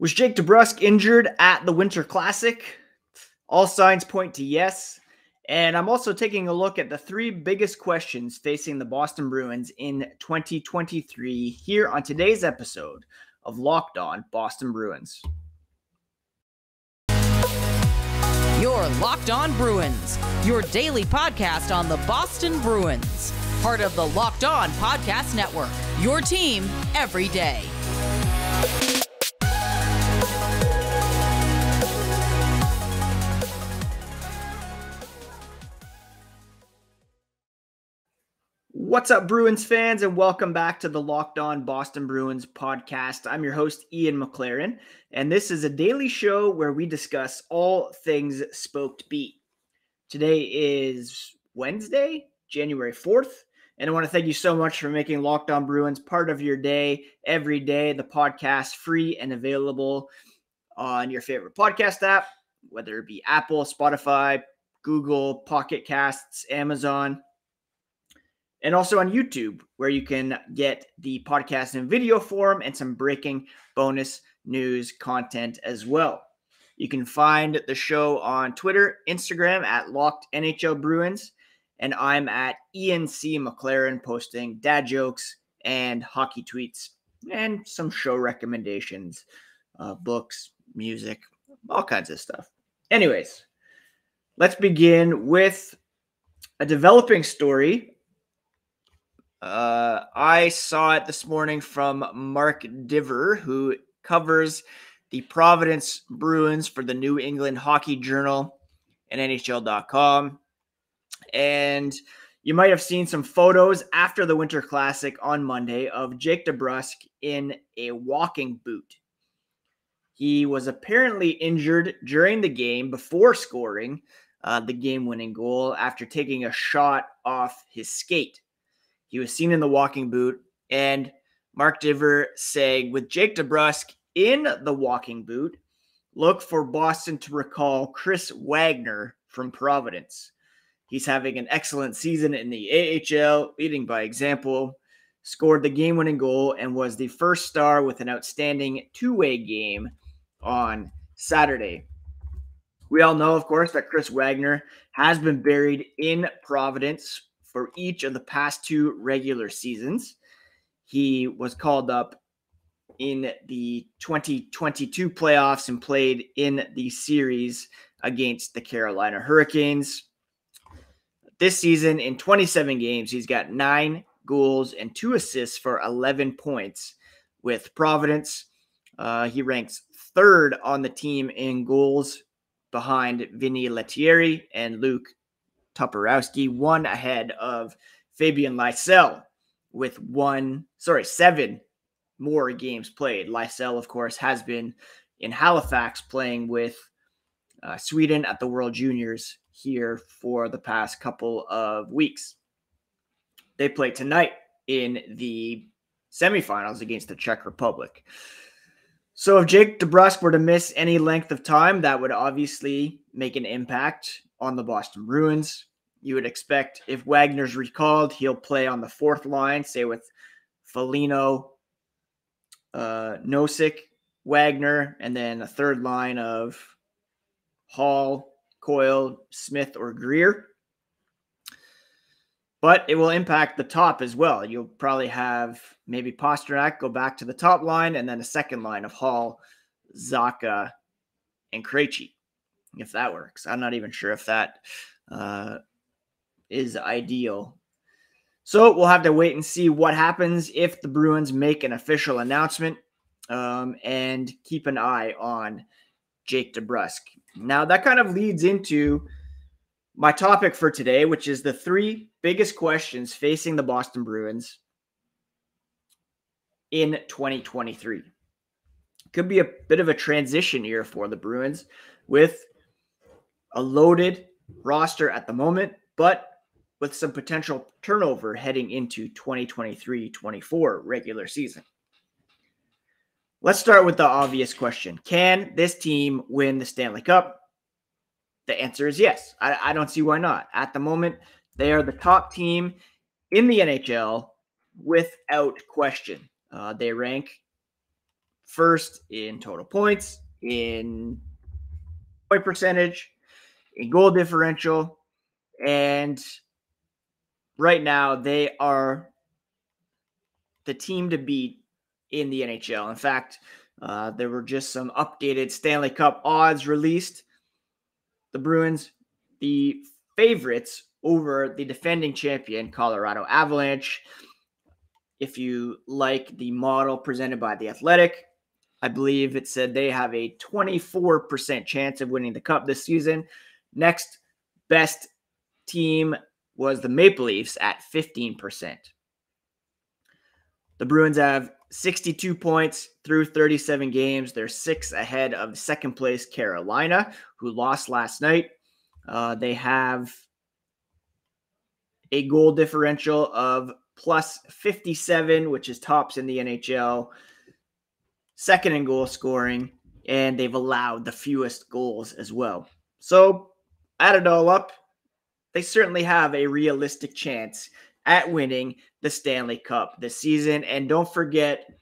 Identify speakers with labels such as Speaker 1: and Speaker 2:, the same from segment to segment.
Speaker 1: Was Jake DeBrusk injured at the Winter Classic? All signs point to yes. And I'm also taking a look at the three biggest questions facing the Boston Bruins in 2023 here on today's episode of Locked On Boston Bruins.
Speaker 2: Your Locked On Bruins, your daily podcast on the Boston Bruins, part of the Locked On Podcast Network, your team every day.
Speaker 1: What's up, Bruins fans, and welcome back to the Locked On Boston Bruins podcast. I'm your host, Ian McLaren, and this is a daily show where we discuss all things Spoked B. Today is Wednesday, January 4th, and I want to thank you so much for making Locked On Bruins part of your day every day. The podcast free and available on your favorite podcast app, whether it be Apple, Spotify, Google, Pocket Casts, Amazon and also on YouTube, where you can get the podcast in video form and some breaking bonus news content as well. You can find the show on Twitter, Instagram at Locked NHL Bruins, and I'm at ENC McLaren posting dad jokes and hockey tweets and some show recommendations, uh, books, music, all kinds of stuff. Anyways, let's begin with a developing story uh, I saw it this morning from Mark Divver, who covers the Providence Bruins for the New England Hockey Journal and NHL.com. And you might have seen some photos after the Winter Classic on Monday of Jake DeBrusk in a walking boot. He was apparently injured during the game before scoring uh, the game winning goal after taking a shot off his skate. He was seen in the walking boot, and Mark Divver saying, with Jake DeBrusk in the walking boot, look for Boston to recall Chris Wagner from Providence. He's having an excellent season in the AHL, leading by example, scored the game winning goal, and was the first star with an outstanding two way game on Saturday. We all know, of course, that Chris Wagner has been buried in Providence for each of the past two regular seasons. He was called up in the 2022 playoffs and played in the series against the Carolina Hurricanes. This season, in 27 games, he's got nine goals and two assists for 11 points with Providence. Uh, he ranks third on the team in goals behind Vinny Lettieri and Luke Toporowski, one ahead of Fabian Lysell with one, sorry, seven more games played. Lysell, of course, has been in Halifax playing with uh, Sweden at the World Juniors here for the past couple of weeks. They play tonight in the semifinals against the Czech Republic. So if Jake DeBrusk were to miss any length of time, that would obviously make an impact on the Boston Bruins. You would expect if Wagner's recalled, he'll play on the fourth line, say with Foligno, uh, Nosek, Wagner, and then a third line of Hall, Coyle, Smith, or Greer. But it will impact the top as well. You'll probably have maybe Pastrnak go back to the top line and then a second line of Hall, Zacha, and Krejci, if that works. I'm not even sure if that uh, is ideal. So we'll have to wait and see what happens if the Bruins make an official announcement um, and keep an eye on Jake DeBrusk. Now, that kind of leads into my topic for today, which is the three biggest questions facing the Boston Bruins in 2023. Could be a bit of a transition year for the Bruins with a loaded roster at the moment, but with some potential turnover heading into 2023 24 regular season. Let's start with the obvious question Can this team win the Stanley Cup? The answer is yes. I, I, don't see why not. At the moment, they are the top team in the NHL without question. Uh, they rank first in total points, in point percentage, in goal differential, and right now they are the team to beat in the NHL. In fact, uh, there were just some updated Stanley Cup odds released. The Bruins, the favorites over the defending champion, Colorado Avalanche. If you like the model presented by The Athletic, I believe it said they have a 24% chance of winning the cup this season. Next best team was the Maple Leafs at 15%. The Bruins have 62 points through 37 games. They're six ahead of second place Carolina, who lost last night. Uh, they have a goal differential of plus 57, which is tops in the NHL, second in goal scoring, and they've allowed the fewest goals as well. So, add it all up, they certainly have a realistic chance at winning the Stanley Cup this season. And don't forget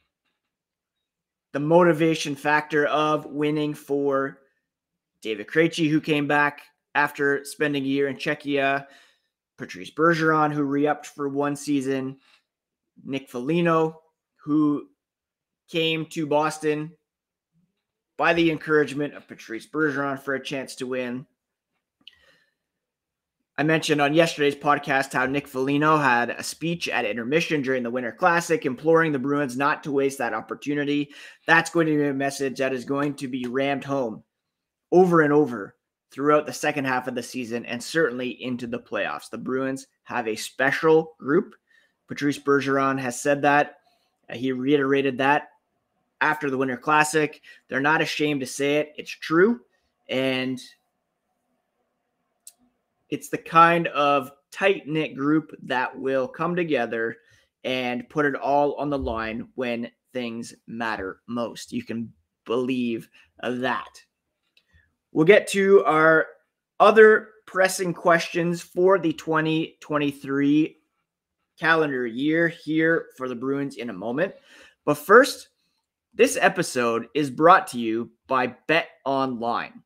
Speaker 1: the motivation factor of winning for David Krejci, who came back after spending a year in Czechia, Patrice Bergeron, who re-upped for one season, Nick Foligno, who came to Boston by the encouragement of Patrice Bergeron for a chance to win. I mentioned on yesterday's podcast how Nick Foligno had a speech at intermission during the Winter Classic imploring the Bruins not to waste that opportunity. That's going to be a message that is going to be rammed home over and over throughout the second half of the season and certainly into the playoffs. The Bruins have a special group. Patrice Bergeron has said that. Uh, he reiterated that after the Winter Classic. They're not ashamed to say it. It's true. And it's the kind of tight knit group that will come together and put it all on the line when things matter most. You can believe that. We'll get to our other pressing questions for the 2023 calendar year here for the Bruins in a moment. But first, this episode is brought to you by Bet Online.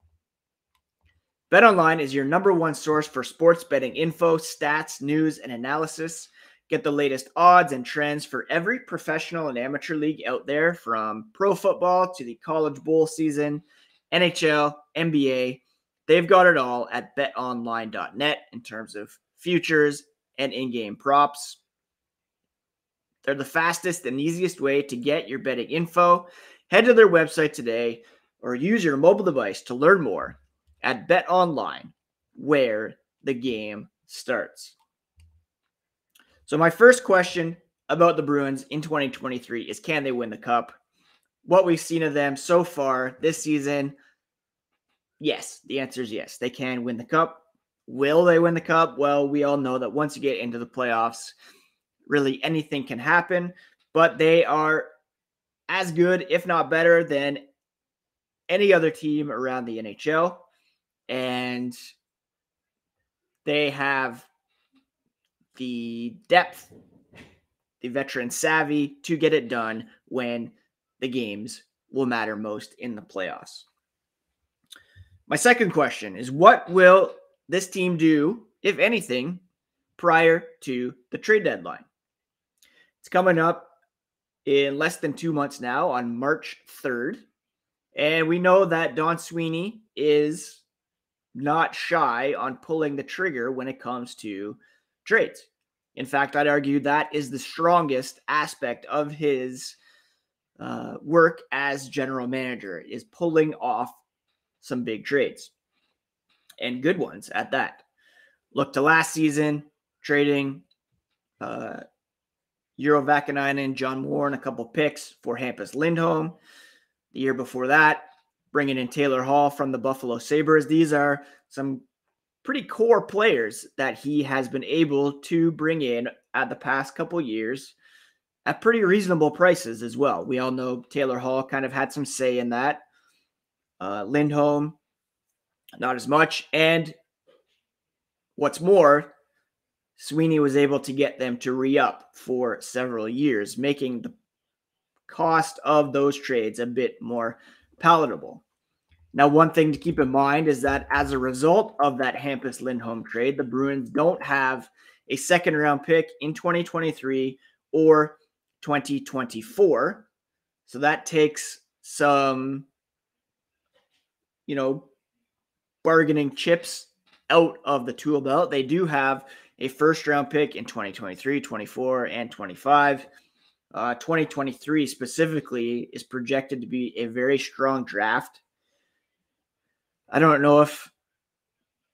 Speaker 1: BetOnline is your number one source for sports betting info, stats, news, and analysis. Get the latest odds and trends for every professional and amateur league out there from pro football to the college bowl season, NHL, NBA. They've got it all at betonline.net in terms of futures and in game props. They're the fastest and easiest way to get your betting info. Head to their website today or use your mobile device to learn more at Bet Online, where the game starts. So, my first question about the Bruins in 2023 is can they win the cup? What we've seen of them so far this season, yes, the answer is yes. They can win the cup. Will they win the cup? Well, we all know that once you get into the playoffs, really anything can happen, but they are as good, if not better, than any other team around the NHL and they have the depth, the veteran savvy to get it done when the games will matter most in the playoffs. My second question is what will this team do, if anything, prior to the trade deadline? It's coming up in less than two months now on March 3rd. And we know that Don Sweeney is not shy on pulling the trigger when it comes to trades. In fact, I'd argue that is the strongest aspect of his uh, work as general manager is pulling off some big trades and good ones at that. Look to last season, trading uh, Urho Vaakanainen, John and a couple picks for Hampus Lindholm. The year before that, bringing in Taylor Hall from the Buffalo Sabres. These are some pretty core players that he has been able to bring in at the past couple years at pretty reasonable prices as well. We all know Taylor Hall kind of had some say in that. Uh, Lindholm, not as much. And what's more, Sweeney was able to get them to re up for several years, making the cost of those trades a bit more palatable. Now, one thing to keep in mind is that as a result of that Hampus Lindholm trade, the Bruins don't have a second round pick in 2023 or 2024. So that takes some, you know, bargaining chips out of the tool belt. They do have a first round pick in 2023, 24, and 25. Uh, 2023 specifically is projected to be a very strong draft. I don't know if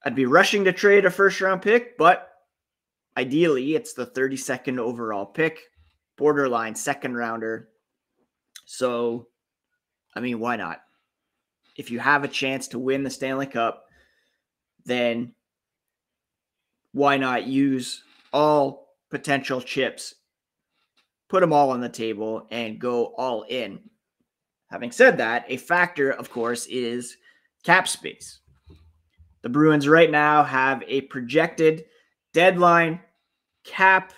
Speaker 1: I'd be rushing to trade a first round pick, but ideally it's the 32nd overall pick, borderline second rounder. So, I mean, why not? If you have a chance to win the Stanley Cup, then why not use all potential chips, put them all on the table, and go all in? Having said that, a factor, of course, is cap space. The Bruins right now have a projected deadline cap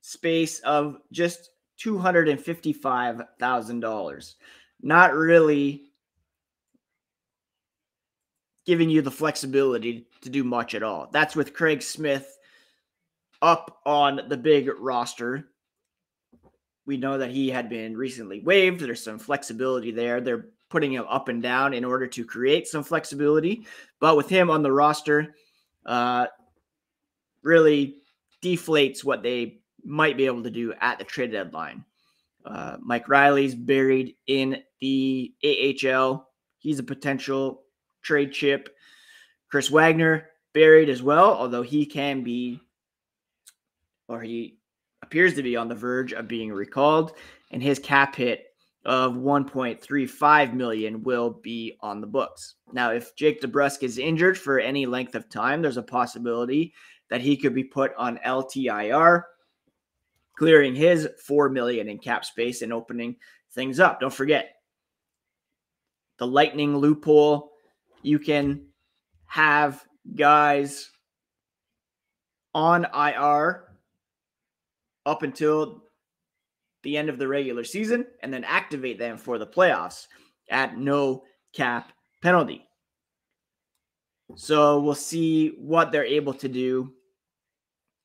Speaker 1: space of just $255,000. Not really giving you the flexibility to do much at all. That's with Craig Smith up on the big roster. We know that he had been recently waived. There's some flexibility there. They're putting him up and down in order to create some flexibility. But with him on the roster, uh, really deflates what they might be able to do at the trade deadline. Uh, Mike Reilly's buried in the AHL. He's a potential trade chip. Chris Wagner buried as well, although he can be, or he appears to be on the verge of being recalled, and his cap hit of 1.35 million will be on the books. Now, if Jake DeBrusk is injured for any length of time, there's a possibility that he could be put on LTIR, clearing his 4 million in cap space and opening things up. Don't forget the lightning loophole. You can have guys on IR up until the end of the regular season and then activate them for the playoffs at no cap penalty. So we'll see what they're able to do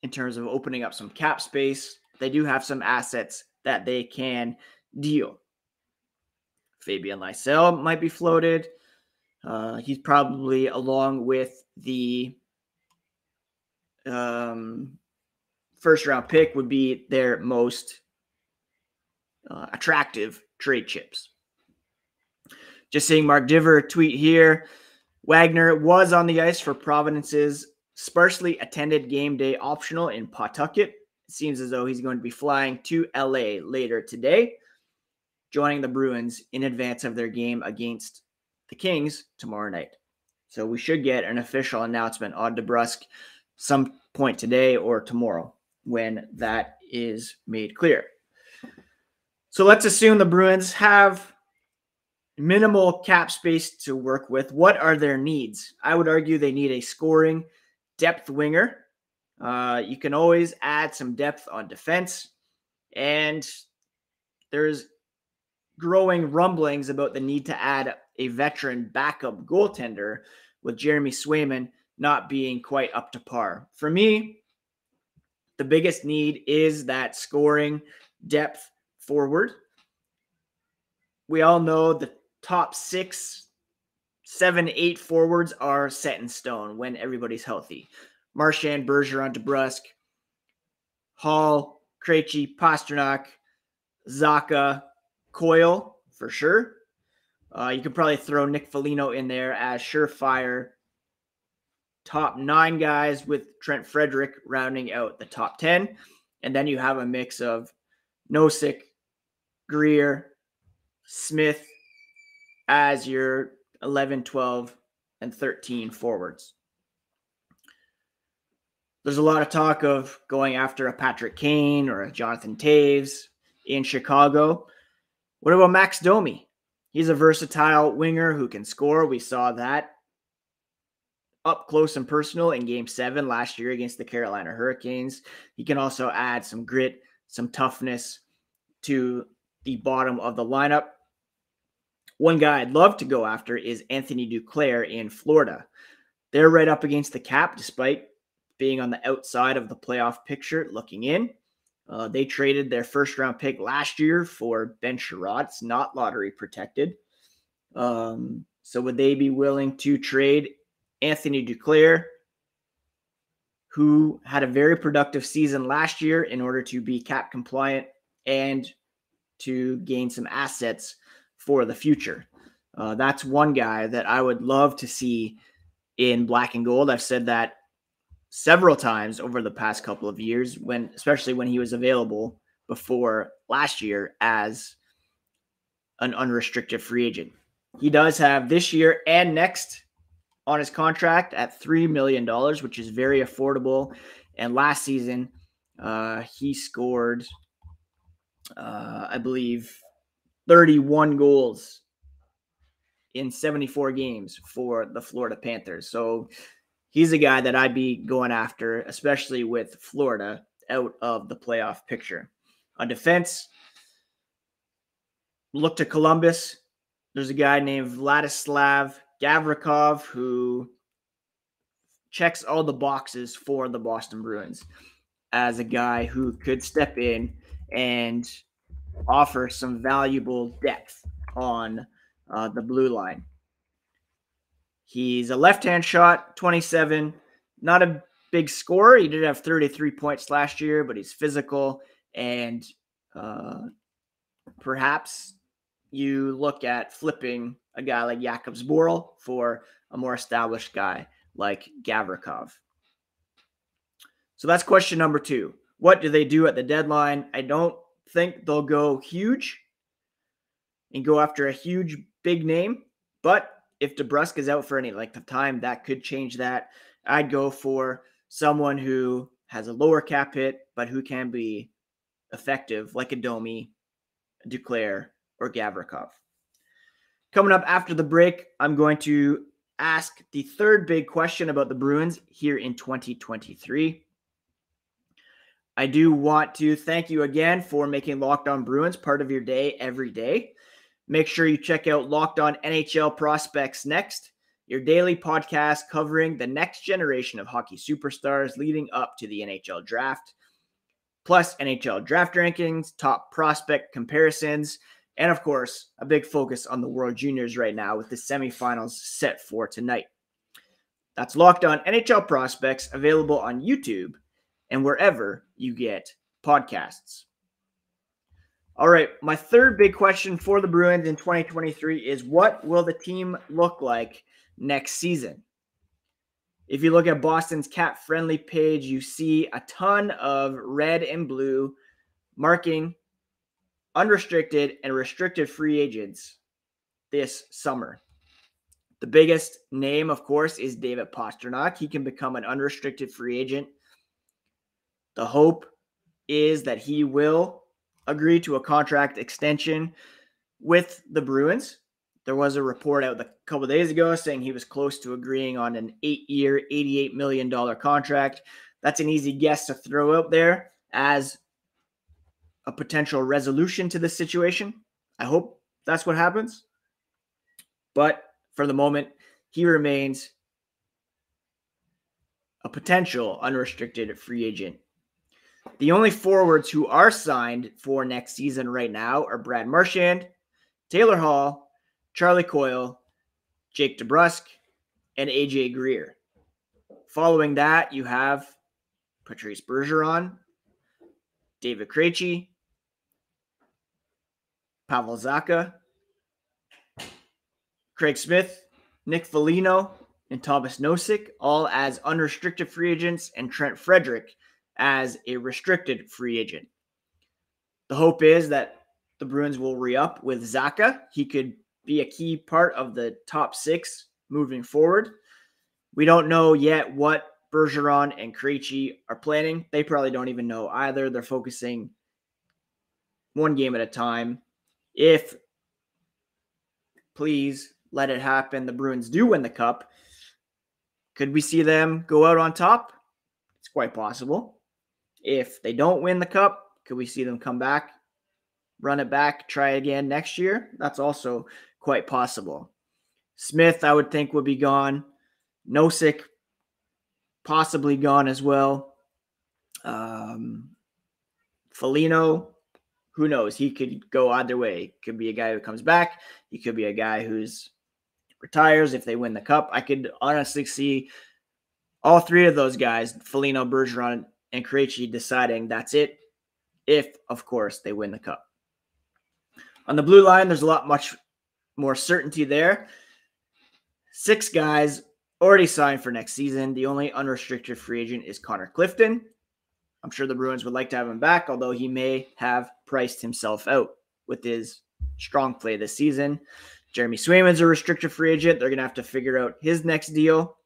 Speaker 1: in terms of opening up some cap space. They do have some assets that they can deal. Fabian Lysell might be floated. Uh, he's probably along with the um, first round pick would be their most uh, attractive trade chips. Just seeing Mark Divver tweet here. Wagner was on the ice for Providence's sparsely attended game day optional in Pawtucket. It seems as though he's going to be flying to LA later today, joining the Bruins in advance of their game against the Kings tomorrow night. So we should get an official announcement on DeBrusk some point today or tomorrow when that is made clear. So let's assume the Bruins have minimal cap space to work with. What are their needs? I would argue they need a scoring depth winger. Uh, you can always add some depth on defense. And there's growing rumblings about the need to add a veteran backup goaltender with Jeremy Swayman not being quite up to par. For me, the biggest need is that scoring depth forward. We all know the top six, seven, eight forwards are set in stone when everybody's healthy. Marchand, Bergeron, DeBrusk, Hall, Krejci, Pastrnak, Zacha, Coyle for sure. Uh, you could probably throw Nick Foligno in there as surefire top nine guys with Trent Frederic rounding out the top 10. And then you have a mix of Nosek, Greer, Smith as your 11, 12, and 13 forwards. There's a lot of talk of going after a Patrick Kane or a Jonathan Toews in Chicago. What about Max Domi? He's a versatile winger who can score. We saw that up close and personal in game seven last year against the Carolina Hurricanes. He can also add some grit, some toughness to the bottom of the lineup. One guy I'd love to go after is Anthony Duclair in Florida. They're right up against the cap despite being on the outside of the playoff picture looking in. Uh, they traded their first round pick last year for Ben. It's not lottery protected. Um, so would they be willing to trade Anthony Duclair, who had a very productive season last year in order to be cap compliant and to gain some assets for the future? Uh, that's one guy that I would love to see in black and gold. I've said that several times over the past couple of years when especially when he was available before last year as an unrestricted free agent. He does have this year and next on his contract at $3 million, which is very affordable. And last season, uh, he scored, uh, I believe, 31 goals in 74 games for the Florida Panthers. So he's a guy that I'd be going after, especially with Florida out of the playoff picture. On defense, look to Columbus. There's a guy named Vladislav Gavrikov who checks all the boxes for the Boston Bruins as a guy who could step in and offer some valuable depth on uh, the blue line. He's a left hand shot, 27. Not a big scorer. He did have 33 points last year, but he's physical. And uh, perhaps you look at flipping a guy like Jakub Zboril for a more established guy like Gavrikov. So that's question number two. What do they do at the deadline? I don't think they'll go huge and go after a huge big name, but if DeBrusk is out for any length of time, that could change that. I'd go for someone who has a lower cap hit, but who can be effective, like a Domi, Duclair, or Gavrikov. Coming up after the break, I'm going to ask the third big question about the Bruins here in 2023. I do want to thank you again for making Locked On Bruins part of your day every day. Make sure you check out Locked On NHL Prospects Next, your daily podcast covering the next generation of hockey superstars leading up to the NHL draft, plus NHL draft rankings, top prospect comparisons, and of course, a big focus on the World Juniors right now with the semifinals set for tonight. That's Locked On NHL Prospects, available on YouTube and wherever you get podcasts. All right, my third big question for the Bruins in 2023 is what will the team look like next season? If you look at Boston's cap friendly page, you see a ton of red and blue marking unrestricted and restricted free agents this summer. The biggest name, of course, is David Pastrnak. He can become an unrestricted free agent. The hope is that he will agree to a contract extension with the Bruins. There was a report out a couple days ago saying he was close to agreeing on an eight year, $88 million contract. That's an easy guess to throw out there as a potential resolution to this situation. I hope that's what happens. But for the moment, he remains a potential unrestricted free agent the only forwards who are signed for next season right now are Brad Marchand, Taylor Hall, Charlie Coyle, Jake DeBrusk, and AJ Greer. Following that, you have Patrice Bergeron, David Krejci, Pavel Zacha, Craig Smith, Nick Foligno, and Thomas Nosek, all as unrestricted free agents, and Trent Frederic as a restricted free agent. The hope is that the Bruins will re up with Zacha. He could be a key part of the top six moving forward. We don't know yet what Bergeron and Krejci are planning. They probably don't even know either. They're focusing one game at a time. If, please let it happen, the Bruins do win the cup, could we see them go out on top? It's quite possible. If they don't win the cup, could we see them come back? run it back, try again next year. That's also quite possible. Smith, I would think, would be gone. Nosek, possibly gone as well. Um, Foligno, who knows? He could go either way. Could be a guy who comes back. He could be a guy who's retires if they win the cup. I could honestly see all three of those guys, Foligno, Bergeron, and Krejci, deciding that's it. If, of course, they win the cup. On the blue line, there's a lot much more certainty there. Six guys already signed for next season. The only unrestricted free agent is Connor Clifton. I'm sure the Bruins would like to have him back, although he may have priced himself out with his strong play this season. Jeremy Swayman's a restricted free agent. They're going to have to figure out his next deal.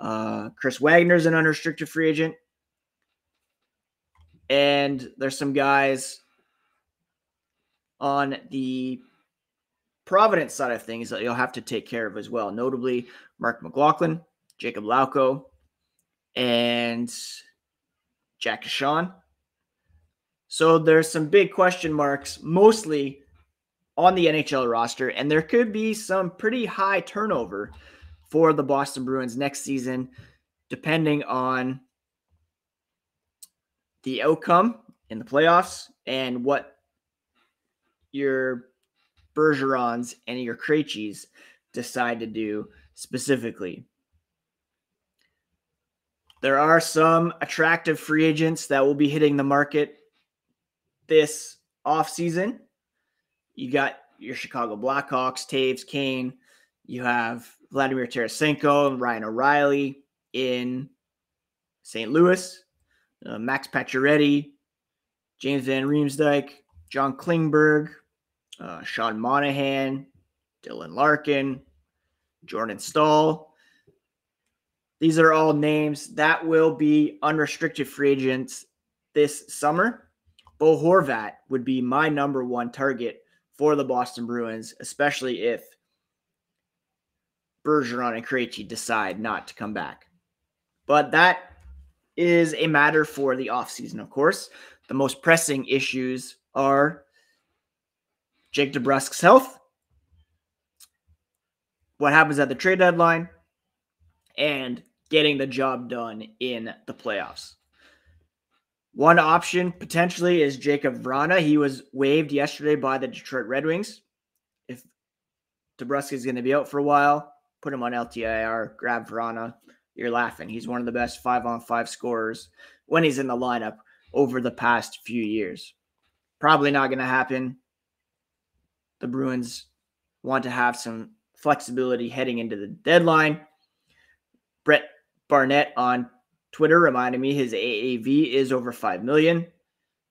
Speaker 1: Uh, Chris Wagner's an unrestricted free agent. And there's some guys on the Providence side of things that you'll have to take care of as well, notably Marc McLaughlin, Jakub Lauko, and Jack Ahcan. So there's some big question marks, mostly on the NHL roster, and there could be some pretty high turnover for the Boston Bruins next season, depending on the outcome in the playoffs and what your Bergerons and your Krejcis decide to do specifically. There are some attractive free agents that will be hitting the market this offseason. You got your Chicago Blackhawks, Toews, Kane. You have Vladimir Tarasenko and Ryan O'Reilly in St. Louis. Uh, Max Pacioretty, James Van Riemsdyk, John Klingberg, uh, Sean Monahan, Dylan Larkin, Jordan Staal. These are all names that will be unrestricted free agents this summer. Bo Horvat would be my number one target for the Boston Bruins, especially if Bergeron and Krejci decide not to come back. But that is a matter for the offseason, of course. The most pressing issues are Jake DeBrusk's health, what happens at the trade deadline, and getting the job done in the playoffs. One option potentially is Jakub Vrana. He was waived yesterday by the Detroit Red Wings. If DeBrusk is going to be out for a while, put him on LTIR, grab Vrana. You're laughing. He's one of the best five on five scorers when he's in the lineup over the past few years. Probably not going to happen. The Bruins want to have some flexibility heading into the deadline. Brett Barnett on Twitter reminded me his AAV is over 5 million.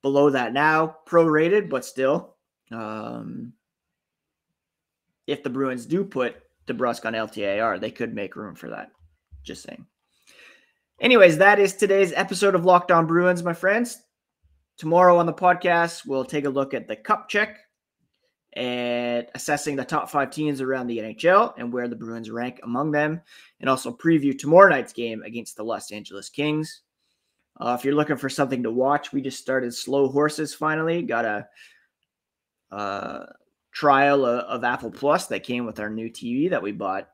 Speaker 1: Below that now, prorated, but still. Um, if the Bruins do put DeBrusk on LTIR, they could make room for that. Just saying. Anyways, that is today's episode of Locked On Bruins, my friends. Tomorrow on the podcast, we'll take a look at the cup check and assessing the top five teams around the NHL and where the Bruins rank among them, and also preview tomorrow night's game against the Los Angeles Kings. Uh, if you're looking for something to watch, we just started Slow Horses finally. Got a uh, trial of, of, Apple Plus that came with our new TV that we bought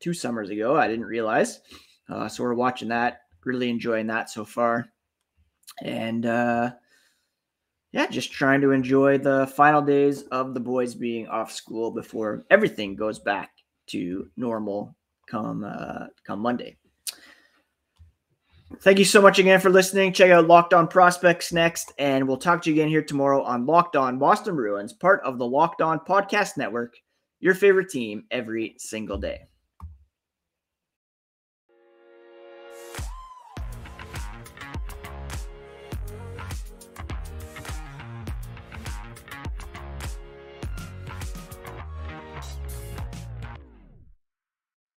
Speaker 1: two summers ago. I didn't realize. Uh, so we're watching that, really enjoying that so far. And uh, yeah, just trying to enjoy the final days of the boys being off school before everything goes back to normal come uh, come Monday. Thank you so much again for listening. Check out Locked On Prospects next, and we'll talk to you again here tomorrow on Locked On Boston Bruins, part of the Locked On Podcast Network, your favorite team every single day.